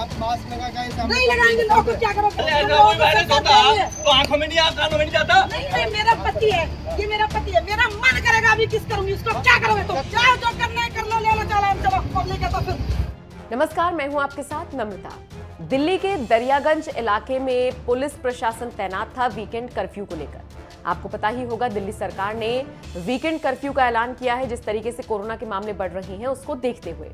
आप मास्क लगा के नहीं लगाएँगे लोग तो क्या करोगे अरे ऐसा कोई वायरस होता तो आँखों में नहीं आता कानों में नहीं जाता नहीं नहीं मेरा पति है ये मेरा पति है मेरा मन करेगा अभी किस करूँगी इसको क्या करोगे तुम चाहे जो करना है कर लो ले लो चालान चलो पब्लिक तो फिर नमस्कार मैं हूँ आपके साथ नम्रता दिल्ली के दरियागंज इलाके में पुलिस प्रशासन तैनात था वीकेंड कर्फ्यू को लेकर आपको पता ही होगा, दिल्ली सरकार ने वीकेंड कर्फ्यू का ऐलान किया है, जिस तरीके से कोरोना के मामले बढ़ रहे हैं, उसको देखते हुए।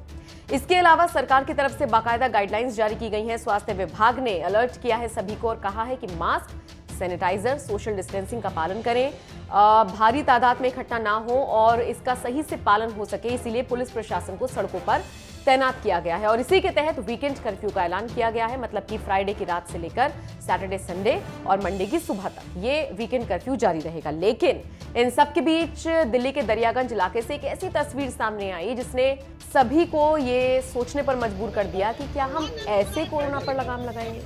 इसके अलावा सरकार की तरफ़ से बाकायदा गाइडलाइंस जारी की गई हैं। स्वास्थ्य विभाग ने अलर्ट किया है सभी को और कहा है कि मास्क सैनिटाइजर सोशल डिस्टेंसिंग का पालन करें। भारी तादाद में इकट्ठा ना हो और इसका सही से पालन हो सके, इसीलिए पुलिस प्रशासन को सड़कों पर तैनात किया गया है। और इसी के तहत वीकेंड कर्फ्यू का ऐलान किया गया है मतलब कि फ्राइडे की रात से लेकर सैटरडे संडे और मंडे की सुबह तक। ये वीकेंड कर्फ्यू जारी रहेगा। लेकिन इन सब के बीच दिल्ली के दरियागंज इलाके से एक ऐसी तस्वीर सामने आई जिसने सभी को ये सोचने पर मजबूर कर दिया कि क्या हम ऐसे कोरोना पर लगाम लगाएँगे?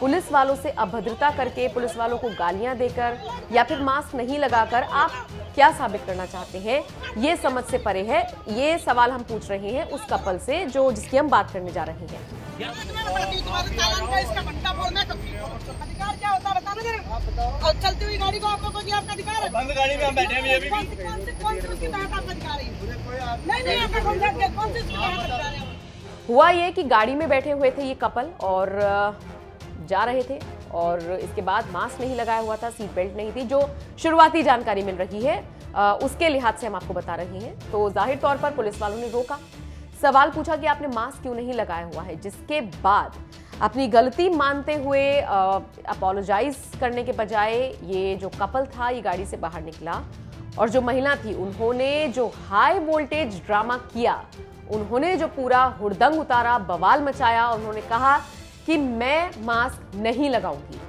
पुलिस वालों से अभद्रता करके पुलिस वालों को गालियाँ देकर या फिर मास्क नहीं लगाकर आप क्या साबित करना चाहते हैं? ये समझ से परे है। ये सवाल हम पूछ रहे हैं उस कपल से जो जिसकी हम बात करने जा रहे हैं। चलती हुई गाड़ी को आपको आपका अधिकार है बंद गाड़ी में हम बैठे हैं कौन उसकी आपका अधिकार है नहीं नहीं आपका कौन उसकी अधिकार है हुआ ये कि गाड़ी में बैठे हुए थे ये कपल और जा रहे थे। और इसके बाद मास्क नहीं लगाया हुआ था सीट बेल्ट नहीं थी, जो शुरुआती जानकारी मिल रही है। उसके लिहाज से हम आपको बता रहे हैं। तो ज़ाहिर तौर पर पुलिस वालों ने रोका। सवाल पूछा कि आपने मास्क क्यों नहीं लगाया हुआ है, जिसके बाद अपनी गलती मानते हुए अपोलोजाइज करने के बजाय ये जो कपल था, ये गाड़ी से बाहर निकला। और जो महिला थी, उन्होंने जो हाई वोल्टेज ड्रामा किया, उन्होंने जो पूरा हुड़दंग उतारा, बवाल मचाया, उन्होंने कहा कि मैं मास्क नहीं लगाऊँगी।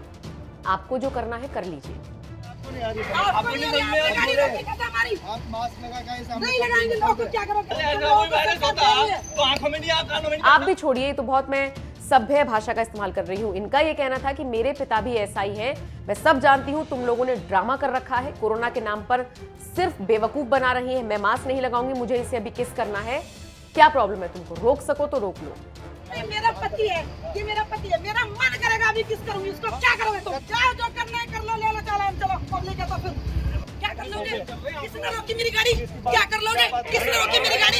आपको जो करना है कर लीजिए। आप मास्क लगा के सामने। नहीं लगाएँगे लोग तो। तो आँखों में नहीं आता कानों में नहीं आप भी छोड़िए तो बहुत मैं सभ्य भाषा का इस्तेमाल कर रही हूँ। इनका ये कहना था कि मेरे पिता भी ऐसा ही है। मैं सब जानती हूँ तुम लोगों ने ड्रामा कर रखा है। कोरोना के नाम पर सिर्फ़ बेवकूफ़ बना रही है। मैं मास्क नहीं लगाऊँगी मुझे इसे अभी किस करना है? क्या प्रॉब्लम है तुमको? रोक सको तो रोक लो। मेरा पति है, ये मेरा पति है। मेरा मन करेगा अभी किस करूँगी इसको क्या करोगे तुम चाहे जो करना है कर लो, ले लो, चलो है तो फिर। क्या कर लोगे? किसने रोकी मेरी गाड़ी? क्या कर लोगे? किसने रोकी मेरी गाड़ी?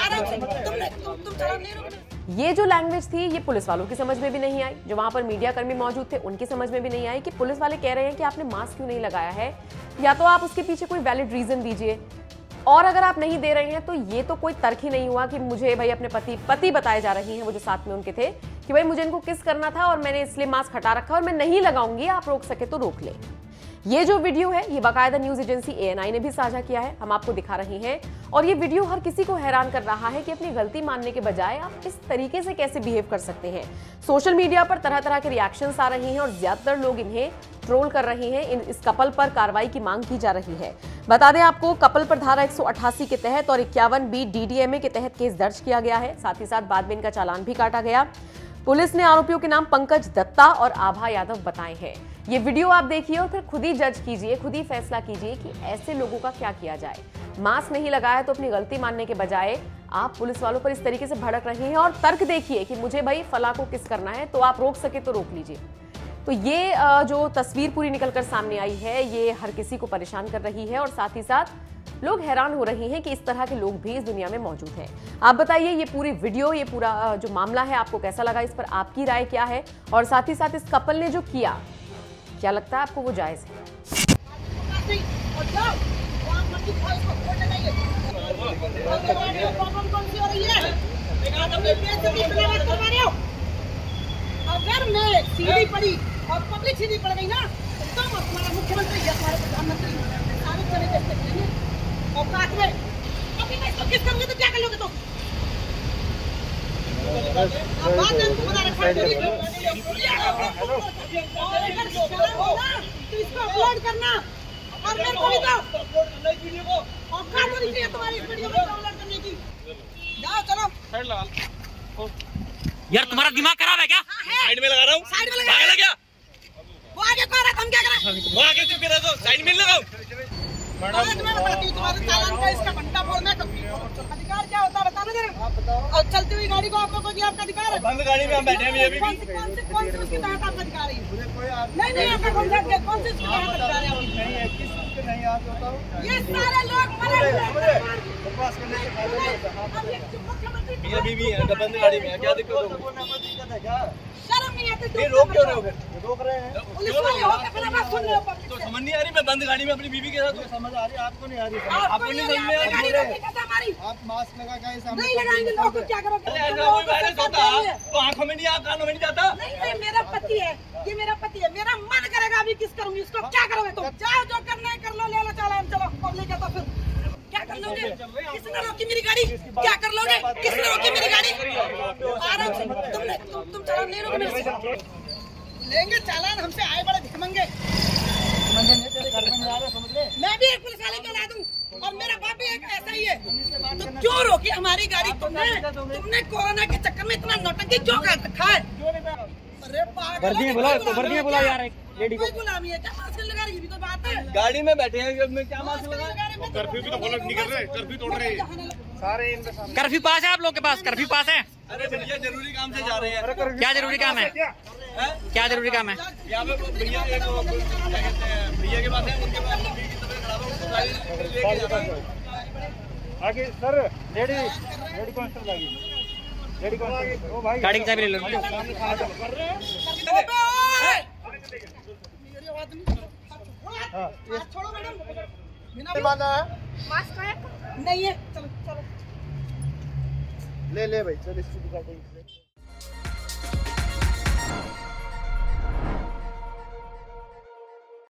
आराम से, तुमने, तुम तुम नहीं रोकना। ये जो लैंग्वेज थी, ये पुलिस वालों की समझ में भी नहीं आई। जो वहाँ पर मीडिया कर्मी मौजूद थे, उनकी समझ में भी नहीं आई कि पुलिस वाले कह रहे हैं कि आपने मास्क क्यों नहीं लगाया है? या तो आप उसके पीछे कोई वैलिड रीजन दीजिए। और अगर आप नहीं दे रहे हैं तो ये तो कोई तर्क ही नहीं हुआ कि मुझे भाई अपने पति पति बताए जा रही हैं, वो जो साथ में उनके थे, कि भाई मुझे इनको किस करना था और मैंने इसलिए मास्क हटा रखा और मैं नहीं लगाऊँगी, आप रोक सके तो रोक ले। ये जो वीडियो है, ये बाकायदा न्यूज़ एजेंसी एएनआई ने भी साझा किया है, हम आपको दिखा रहे हैं। और ये वीडियो हर किसी को हैरान कर रहा है कि अपनी गलती मानने के बजाय आप इस तरीके से कैसे बिहेव कर सकते हैं। सोशल मीडिया पर तरह तरह के रिएक्शंस आ रहे हैं और ज़्यादातर लोग इन्हें ट्रोल कर रहे हैं, इन इस कपल पर कार्रवाई की मांग की जा रही है। बता दें आपको, कपल पर धारा 188 के तहत और इक्यावन बी डीडीएमए के तहत केस दर्ज किया गया है। साथ ही साथ बाद में इनका चालान भी काटा गया। पुलिस ने आरोपियों के नाम पंकज दत्ता और आभा यादव बताए हैं। ये वीडियो आप देखिए और फिर खुद ही जज कीजिए, खुद ही फैसला कीजिए कि ऐसे लोगों का क्या किया जाए। मास्क नहीं लगाया तो अपनी गलती मानने के बजाय आप पुलिस वालों पर इस तरीके से भड़क रहे हैं और तर्क देखिए कि मुझे भाई फला को किस करना है तो आप रोक सके तो रोक लीजिए। तो ये जो तस्वीर पूरी निकलकर सामने आई है, ये हर किसी को परेशान कर रही है और साथ ही साथ लोग हैरान हो रहे हैं कि इस तरह के लोग भी इस दुनिया में मौजूद हैं। आप बताइए, ये पूरी वीडियो, ये पूरा जो मामला है, आपको कैसा लगा? इस पर आपकी राय क्या है? और साथ ही साथ इस कपल ने जो किया, क्या लगता है आपको वो जायज़ है? अगर मैं सीधी पड़ी और पब्लिक सीधी पड़ गई ना तो हमारा मुख्यमंत्री या हमारे प्रधानमंत्री सारे चले लिए और साथ में अभी मैं इसको किस करूँगी तो क्या कर लोगे और तो अपलोड करना। और मेरे को भी दो औकात होनी तुम्हारी इस वीडियो को डाउनलोड करने की। जाओ चलो। यार तुम्हारा दिमाग खराब है क्या? हाँ साइड में लगा रहा हूँ। साइड में लगा पागल है। क्या आगे कह रहा था हम क्या करें? वो आगे चुप रहे तो साइड में लगाओ आज मैं बताती हूँ तुम्हारे चालान का इसका घंटा फोड़ कभी अधिकार क्या होता है बताना जरा। बताओ। और चलती हुई गाड़ी को आप लोगों की आपका अधिकार है? बंद गाड़ी में हम बैठे हैं अभी अभी। कौन सी कौन सी कौन सी उसके तहत आपका अधिकार है? मुझे कोई नहीं नहीं आपका कौन सा कौन सी उसके तहत अधिकार है? नहीं है किस चीज़ के नहीं आते बताओ। ये सारे लोग मरे हुए हैं बकवास करने से फ़ायदा नहीं होता। ये बीवी है बंद गाड़ी में क्या दिक्कत है क्या? रोक क्यों रहे हो? रोक रहे हैं। पुलिस वाले हो? के बिना बात सुन रहे हो पब्लिक तो समझ नहीं आ रही मैं बंद गाड़ी में अपनी बीवी के साथ समझ आ रही आपको नहीं आ रही। आपको आपको नहीं नहीं समझ में आ रही रोकी कहता हमारी। आप मास्क लगा के सामने नहीं लगाएँगे लोग क्या करोगे? अरे ऐसा कोई वायरस होता दे रही है। तो आँखों में नहीं आप कानों में नहीं जाता? नहीं नहीं मेरा पति है। ये मेरा पति है। मेरा मन करेगा अभी किस करूँगी इसको क्या करोगे तुम? जाओ जो करना है कर लो ले लो चालान चलो पब्लिक है तो फिर। क्या कर लोगे? किसने रोकी मेरी गाड़ी? क्या कर लोगे? किसने रोकी मेरी गाड़ी? आराम से। तुमने तुम चालान नहीं लोगे मेरे से? लेंगे चालान हमसे आए बड़े तेरे घर में भी एक पुलिस वाले को ला दूँ और मेरा बाप भी एक ऐसा ही है। तो क्यों रोकी हमारी गाड़ी? तुमने तुमने कोरोना के चक्कर में इतना नौटंकी क्यों कर रखा है अरे पागल वर्दी बुला वर्दी बुला यार लेडी को। गुलामी है क्या? मास्क लगा रही है? भी तो बात है। गाड़ी में बैठे हैं मैं क्या मास्क लगा? लगा रहे कर्फ्यू भी तो फॉलो नहीं कर रहे कर्फ्यू तोड़ रहे हैं। सारे कर्फ्यू पास है आप लोग के पास? कर्फ्यू पास है? अरे भैया ज़रूरी काम से जा रहे हैं। क्या ज़रूरी काम है? क्या? ज़रूरी काम है? यहाँ पे भैया एक क्या कहते हैं भैया के पास है उनके पास बीवी की तबीयत खराब है उनको गाड़ी लेके जाना है। आगे सर लेडी लेडी कांस्टेबल आगे। लेडी कांस्टेबल ओ भाई। गाड़ी की चाबी ले लो। मेरी आवाज़ नहीं छोड़ो मैडम। बिना मास्क है नहीं है। चलो चलो। ले ले भाई चल इसकी दिखा दे